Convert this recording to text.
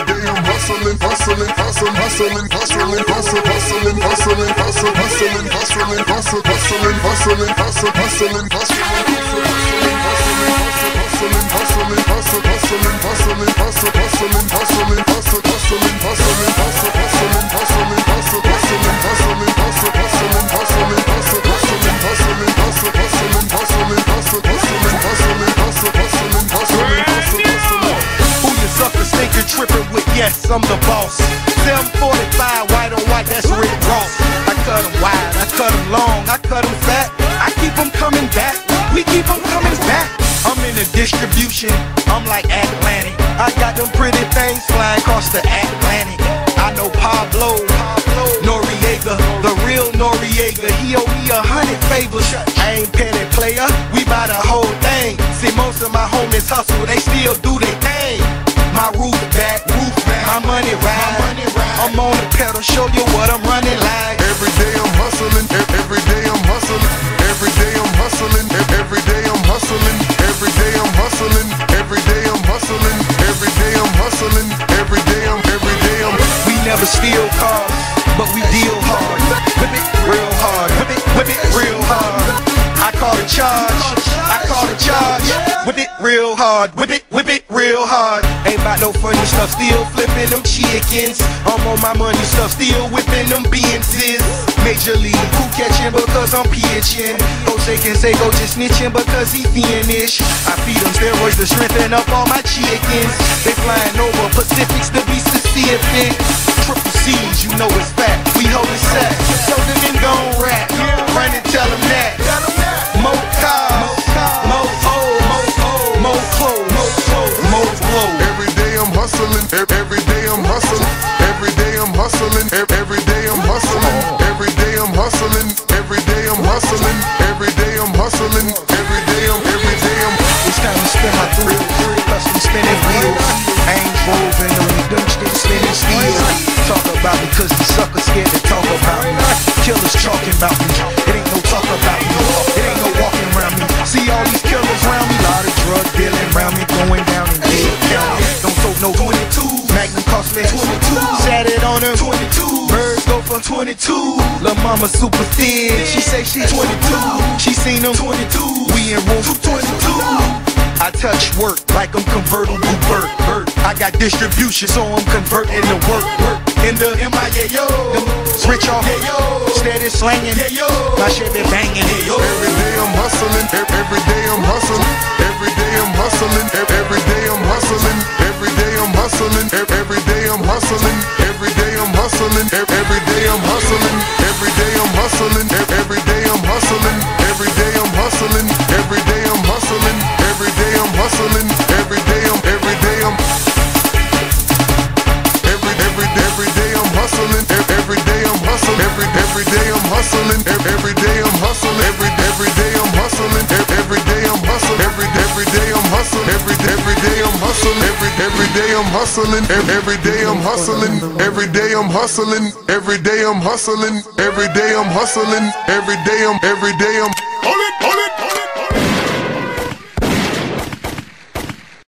every day I'm hustling, hustling, hustling, hustling, hustling, hustling, hustling, hustling, hustling, hustling, hustling, hustling, hustling, hustling, hustling, hustling, tripping? Yes, I'm the boss. 745, white on white, that's Rick Ross. I cut 'em wide, I cut 'em long, I cut 'em fat. I keep 'em coming back, we keep keep 'em coming back. I'm in the distribution, I'm like Atlantic. I got them pretty things flying across the Atlantic. I know Pablo, Noriega, the real Noriega. He owe me a hundred favors. I ain't petty player, we buy the whole thing. See, most of my homies hustle, they still do I'm on the pedal, show you what I'm running like. Every day I'm hustling, every day I'm hustling, every day I'm hustling, every day I'm hustling, every day I'm hustling, every day I'm hustling, every day I'm hustling, every day I'm, every day I'm. We never steal cars, but we deal hard. Whip it real hard, whip it, whip it real hard. I call the charge, I call the charge. Whip it real hard, whip it, whip it real hard. Ain't about no funny stuff, still flipping them chickens. I'm on my money stuff, still whipping them Benzes. Major league, who catching because I'm pitching? Jose can say go just snitching because he fiendish. I feed them steroids to strengthen up all my chickens. They flying over hustling, every day I'm hustling, every day I'm hustling, every day I'm, every day I'm. It's time to spin my thrill. Custom spinning wheels. Ain't and the them still spinning steel. Talk about me cause the suckers scared to talk about me. Killers talking about me. It ain't no talk about me. It ain't no walking around me. See all these killers around me. Lot of drug dealing around me. Going down in dead county. Don't throw no 22. Magnum cost me 22. Sat it on her 22. Birds go for 22. Lil' mama super thin. She say she 22. She seen them 22. We in room 22. I touch work like I'm convertible Burt. I got distribution, so I'm converting to work. In the MIA, yo. Rich off, hey, yo. Steady slanging, hey, yo. My shit been banging, yo. Every day I'm hustling, every hustling. e- Every day I'm hustling. Every every day I'm hustling. e- Every day I'm hustling. Every every day I'm hustling. Every every day I'm hustling. Every every day I'm hustling. e- Every day I'm hustling. Every day I'm hustling. Every day I'm hustling. Every day I'm hustling. Every day I'm every day I'm